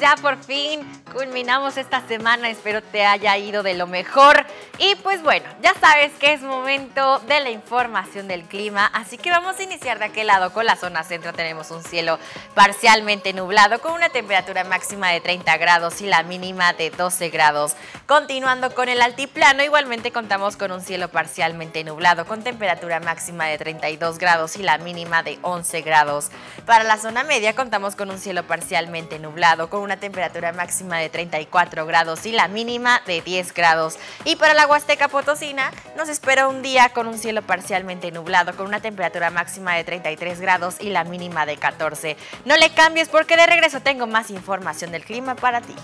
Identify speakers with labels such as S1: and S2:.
S1: ya por fin culminamos esta semana. Espero te haya ido de lo mejor. Y pues bueno, ya sabes que es momento de la información del clima. Así que vamos a iniciar de aquel lado con la zona centro. Tenemos un cielo parcialmente nublado con una temperatura máxima de 30 grados y la mínima de 12 grados. Continuando con el altiplano, igualmente contamos con un cielo parcialmente nublado con temperatura máxima de 32 grados y la mínima de 11 grados. Para la zona media contamos con un cielo parcialmente nublado con una temperatura máxima de 34 grados y la mínima de 10 grados. Y para la Huasteca Potosina nos espera un día con un cielo parcialmente nublado con una temperatura máxima de 33 grados y la mínima de 14. No le cambies porque de regreso tengo más información del clima para ti.